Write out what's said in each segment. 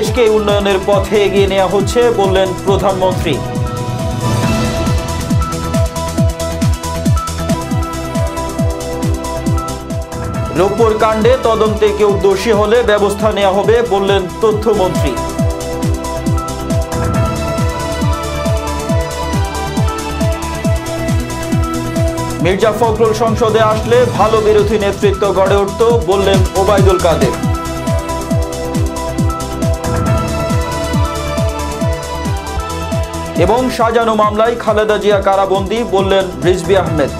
দেশকে উন্নয়নের পথে এগিয়ে নেওয়া হচ্ছে বললেন প্রধানমন্ত্রী। রূপপুর কাণ্ডে তদন্তে কেউ দোষী হলে ব্যবস্থা নেওয়া হবে বললেন তথ্যমন্ত্রী। মির্জা ফখরুল সংসদে আসলে ভালো বিরোধী নেতৃত্ব গড়ে উঠত বললেন ওবায়দুল কাদের। এবং সাজানো মামলায় খালেদা জিয়া কারাবন্দি বললেন রিজবি আহমেদ।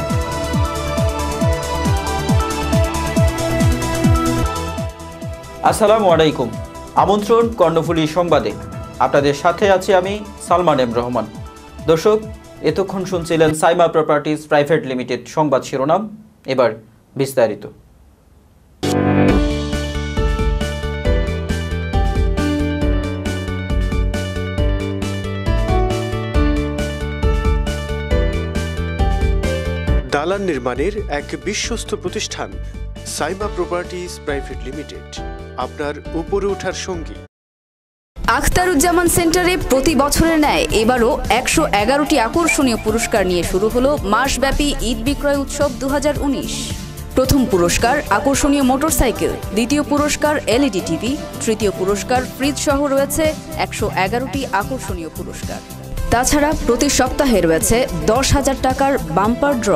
আসসালামু আলাইকুম। আমন্ত্রণ কর্ণফুলী সংবাদে। আপনাদের সাথে আছি আমি সালমান এম রহমান। দর্শক, এতক্ষণ শুনছিলেন সাইমা প্রপার্টিজ প্রাইভেট লিমিটেড সংবাদ শিরোনাম। এবার বিস্তারিত। দালান নির্মাণের এক বিশ্বস্ত প্রতিষ্ঠান, সাইমা প্রপার্টিজ প্রাইভেট লিমিটেড, আপনার উপরে ওঠার সঙ্গী। আখতারুজ্জামান সেন্টারে প্রতি বছরের ন্যায় এবারও একশো এগারোটি আকর্ষণীয় পুরস্কার নিয়ে শুরু হলো মাসব্যাপী ঈদ বিক্রয় উৎসব দুহাজার উনিশ। প্রথম পুরস্কার আকর্ষণীয় মোটরসাইকেল, দ্বিতীয় পুরস্কার এলইডি টিভি, তৃতীয় পুরস্কার ফ্রিজ সহ রয়েছে একশো এগারোটি আকর্ষণীয় পুরস্কার। তাছাড়া প্রতি সপ্তাহে রয়েছে দশ হাজার টাকার বাম্পার ড্র।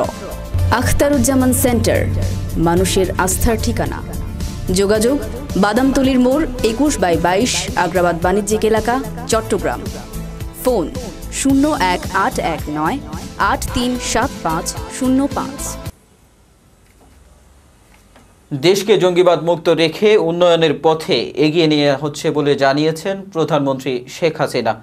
আখতারুজ্জামান সেন্টার, মানুষের আস্থার ঠিকানা। যোগাযোগ, বাদামতলির মোড়, একুশ বাই বাইশ, আগ্রাবাদ বাণিজ্যিক এলাকা, চট্টগ্রাম। ফোন, শূন্য এক আট এক নয়, আট তিন সাত পাঁচ শূন্য পাঁচ। দেশকে জঙ্গিবাদ মুক্ত রেখে উন্নয়নের পথে এগিয়ে নিয়ে হচ্ছে বলে জানিয়েছেন প্রধানমন্ত্রী শেখ হাসিনা।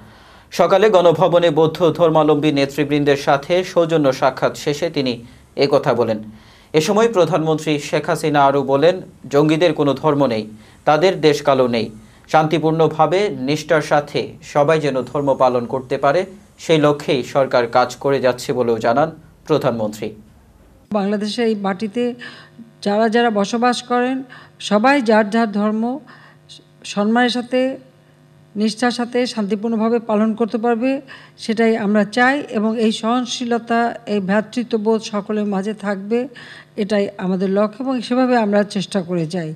সকালে গণভবনে বৌদ্ধ ধর্মাবলম্বী নেতৃবৃন্দের সাথে সৌজন্য সাক্ষাৎ শেষে তিনি একথা বলেন। এ সময় প্রধানমন্ত্রী শেখ হাসিনা আরও বলেন, জঙ্গিদের কোনো ধর্ম নেই, তাদের দেশকালও নেই। শান্তিপূর্ণভাবে নিষ্ঠার সাথে সবাই যেন ধর্ম পালন করতে পারে, সেই লক্ষ্যেই সরকার কাজ করে যাচ্ছে বলেও জানান প্রধানমন্ত্রী। বাংলাদেশের এই মাটিতে যারা যারা বসবাস করেন, সবাই যার যার ধর্ম সম্মানের সাথে নিষ্ঠার সাথে শান্তিপূর্ণভাবে পালন করতে পারবে, সেটাই আমরা চাই এবং এই সহনশীলতা, এই ভ্রাতৃত্ববোধ সকলের মাঝে থাকবে, এটাই আমাদের লক্ষ্য এবং সেভাবে আমরা চেষ্টা করে যাই।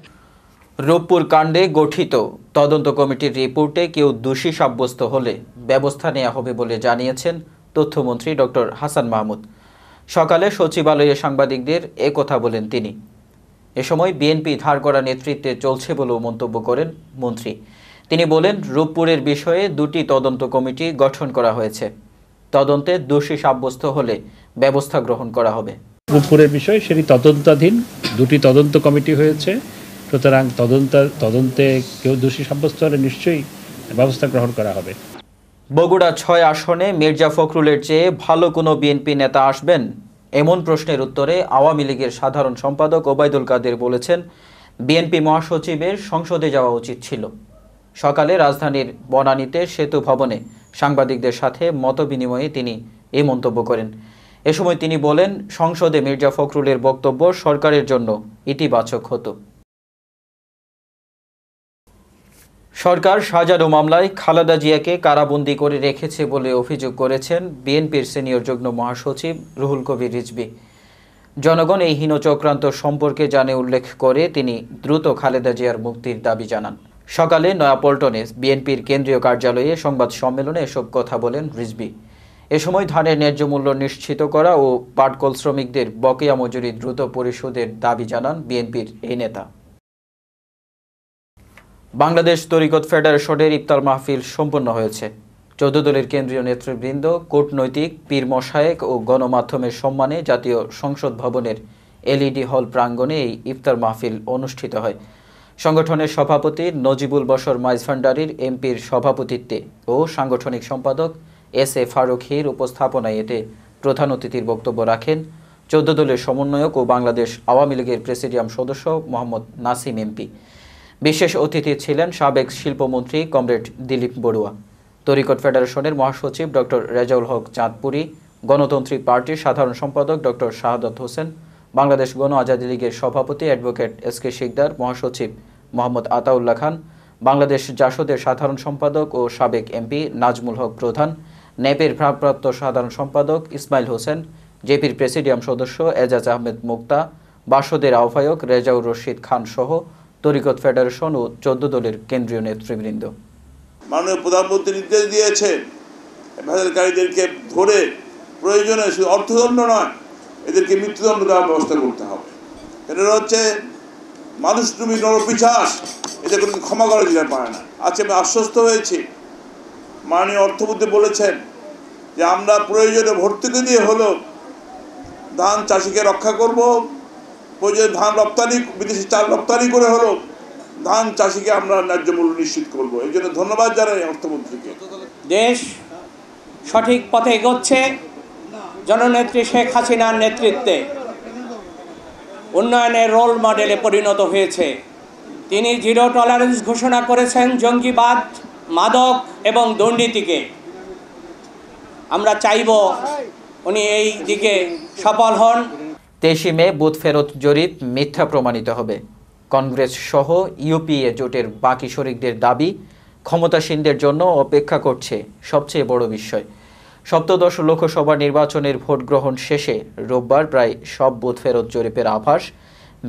রূপপুর কাণ্ডে গঠিত তদন্ত কমিটির রিপোর্টে কেউ দোষী সাব্যস্ত হলে ব্যবস্থা নেওয়া হবে বলে জানিয়েছেন তথ্যমন্ত্রী ডক্টর হাসান মাহমুদ। সকালে সচিবালয়ে সাংবাদিকদের কথা বলেন তিনি। এ সময় বিএনপি ধার করা নেতৃত্বে চলছে বলেও মন্তব্য করেন মন্ত্রী। তিনি বলেন রূপপুরের বিষয়ে দুটি তদন্ত কমিটি গঠন করা হয়েছে। তদন্তে দোষী সাব্যস্ত হলে ব্যবস্থা গ্রহণ করা হবে। রূপপুরের বিষয়ে সেটি তদন্তাধীন দুটি তদন্ত কমিটি হয়েছে। সুতরাং তদন্ত তদন্তে কেউ দোষী সাব্যস্ত হলে নিশ্চয়ই ব্যবস্থা গ্রহণ করা হবে। বগুড়া ছয় আসনে মির্জা ফখরুলের চেয়ে ভালো কোনো বিএনপি নেতা আসবেন? এমন প্রশ্নের উত্তরে আওয়ামী লীগের সাধারণ সম্পাদক ওবায়দুল কাদের বলেছেন বিএনপি মহাসচিবের সংসদে যাওয়া উচিত ছিল। সকালে রাজধানীর বনানীতে সেতু ভবনে সাংবাদিকদের সাথে মতবিনিময়ে তিনি এ মন্তব্য করেন। এ সময় তিনি বলেন, সংসদে মির্জা ফখরুলের বক্তব্য সরকারের জন্য ইতিবাচক হতো। সরকার সাজানো মামলায় খালেদা জিয়াকে কারাবন্দি করে রেখেছে বলে অভিযোগ করেছেন বিএনপির সিনিয়র যুগ্ম মহাসচিব রুহুল কবির রিজবি জনগণ এই হীন চক্রান্ত সম্পর্কে জানে উল্লেখ করে তিনি দ্রুত খালেদা জিয়ার মুক্তির দাবি জানান। সকালে নয়াপল্টনে বিএনপির কেন্দ্রীয় কার্যালয়ে সংবাদ সম্মেলনে এসব কথা বলেন রিজবি এ সময় ধানের ন্যায্য মূল্য নিশ্চিত করা ও পাটকল শ্রমিকদের বকেয়া মজুরি দ্রুত পরিশোধের দাবি জানান বিএনপির এই নেতা। বাংলাদেশ তরিকত ফেডারেশনের ইফতার মাহফিল সম্পন্ন হয়েছে। চৌদ্দ দলের কেন্দ্রীয় নেতৃবৃন্দ, কূটনৈতিক, পীর মশায়েক ও গণমাধ্যমের সম্মানে জাতীয় সংসদ ভবনের এলইডি হল প্রাঙ্গণে এই ইফতার মাহফিল অনুষ্ঠিত হয়। সংগঠনের সভাপতি নজিবুল বশর মাইজ ভান্ডারির এমপির সভাপতিত্বে ও সাংগঠনিক সম্পাদক এস এ ফারুক হির উপস্থাপনায় এতে প্রধান অতিথির বক্তব্য রাখেন চৌদ্দ দলের সমন্বয়ক ও বাংলাদেশ আওয়ামী লীগের প্রেসিডিয়াম সদস্য মোহাম্মদ নাসিম এমপি। বিশেষ অতিথি ছিলেন সাবেক শিল্পমন্ত্রী কমরেড দিলীপ বড়ুয়া। তরিকট ফেডারেশনের মহাসচিব ডক্টর রেজাউল হক চাঁদপুরি, গণতন্ত্রী পার্টির সাধারণ সম্পাদক ডক্টর শাহাদত হোসেন বাংলাদেশ গণ আজাদী লীগের সভাপতি অ্যাডভোকেট এস কে শিকদার, মহাসচিব মোহাম্মদ আতাউল্লাহ খান, বাংলাদেশ জাসদের সাধারণ সম্পাদক ও সাবেক এমপি নাজমুল হক প্রধান নেপের ভারপ্রাপ্ত সাধারণ সম্পাদক ইসমাইল হোসেন, জেপির প্রেসিডিয়াম সদস্য এজাজ আহমেদ মুক্তা, বাসদের আহ্বায়ক রেজাউর রশিদ খান সহ তরিকত ফেডারেশন ও চোদ্দ দলের কেন্দ্রীয় নেতৃবৃন্দ। মাননীয় প্রধানমন্ত্রী নির্দেশ দিয়েছেন ভেজালকারীদেরকে ধরে প্রয়োজনে শুধু অর্থদণ্ড নয় এদেরকে মৃত্যুদণ্ড দেওয়ার ব্যবস্থা করতে হবে। এটা হচ্ছে মানুষ তুমি নরপিছাস, এটা কোনো ক্ষমা করা যেতে পারে না। আজকে আমি আশ্বস্ত হয়েছি। মাননীয় অর্থমন্ত্রী বলেছেন যে আমরা প্রয়োজনে ভর্তুকি দিয়ে হলো ধান চাষিকে রক্ষা করব, প্রয়োজনে ধান রপ্তানি, বিদেশি চাল রপ্তানি করে হলো ধান চাষিকে আমরা ন্যায্য মূল্য নিশ্চিত করব। এই জন্য ধন্যবাদ জানাই অর্থমন্ত্রীকে। দেশ সঠিক পথে এগোচ্ছে। জননেত্রী শেখ হাসিনার নেতৃত্বে উন্নয়নের রোল মডেলে পরিণত হয়েছে। তিনি জিরো টলারেন্স ঘোষণা করেছেন জঙ্গিবাদ, মাদক এবং দুর্নীতিকে। আমরা চাইব উনি এই দিকে সফল হন। তেইশে মে বুথ ফেরত জরিপ মিথ্যা প্রমাণিত হবে। কংগ্রেস সহ ইউপিএ জোটের বাকি শরিকদের দাবি ক্ষমতাসীনদের জন্য অপেক্ষা করছে সবচেয়ে বড় বিষয়। সপ্তদশ লোকসভা নির্বাচনের ভোট গ্রহণ শেষে রোববার প্রায় সব বুথ ফেরত জরিপের আভাস।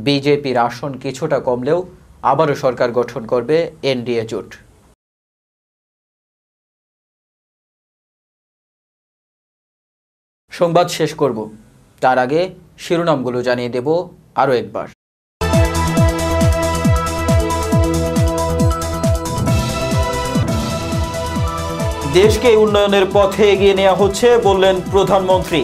বিজেপির আসন কিছুটা কমলেও আবারও সরকার গঠন করবে এনডিএ জোট। সংবাদ শেষ করব। তার আগে শিরোনামগুলো জানিয়ে দেব আরও একবার। দেশকে উন্নয়নের পথে এগিয়ে নেওয়া হচ্ছে বললেন প্রধানমন্ত্রী।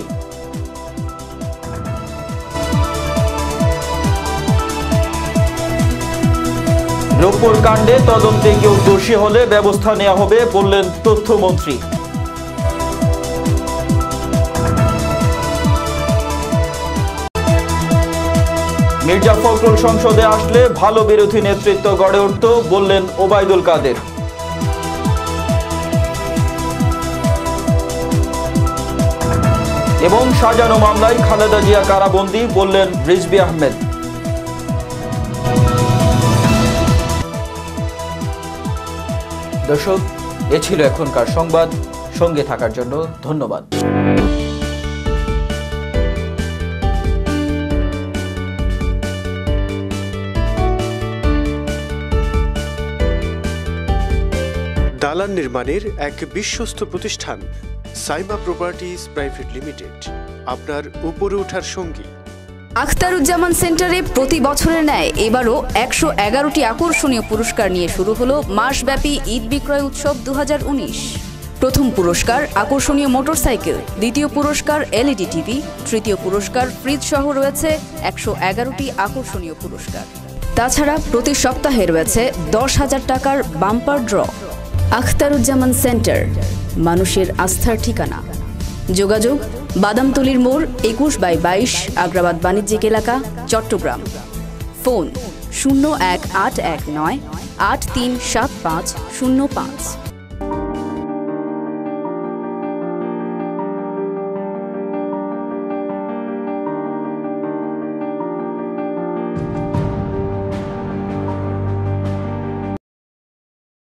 রূপপুর কাণ্ডে তদন্তে কেউ দোষী হলে ব্যবস্থা নেওয়া হবে বললেন তথ্যমন্ত্রী। মির্জা ফখরুল সংসদে আসলে ভালো বিরোধী নেতৃত্ব গড়ে উঠত বললেন ওবায়দুল কাদের। এবং সাজানো মামলায় খালেদা জিয়া কারাবন্দি বললেন রিজবি আহমেদ। দর্শক, এ ছিল এখনকার সংবাদ। সঙ্গে থাকার জন্য ধন্যবাদ। দালান নির্মাণের এক বিশ্বস্ত প্রতিষ্ঠান সাইমা প্রপার্টিজ প্রাইভেট লিমিটেড, আপনার উপরে ওঠার সঙ্গী। আখতারুজ্জামান সেন্টারে প্রতি বছরের ন্যায় এবারও একশো এগারোটি আকর্ষণীয় পুরস্কার নিয়ে শুরু হলো মাসব্যাপী ঈদ বিক্রয় উৎসব দুহাজার উনিশ। প্রথম পুরস্কার আকর্ষণীয় মোটরসাইকেল, দ্বিতীয় পুরস্কার এলইডি টিভি, তৃতীয় পুরস্কার ফ্রিজ সহ রয়েছে একশো এগারোটি আকর্ষণীয় পুরস্কার। তাছাড়া প্রতি সপ্তাহে রয়েছে দশ হাজার টাকার বাম্পার ড্র। আখতারুজ্জামান সেন্টার, মানুষের আস্থার ঠিকানা। যোগাযোগ, বাদামতলির মোড়, একুশ বাই বাইশ, আগ্রাবাদ বাণিজ্যিক এলাকা, চট্টগ্রাম। ফোন, শূন্য এক আট এক নয়, আট তিন সাত পাঁচ শূন্য পাঁচ।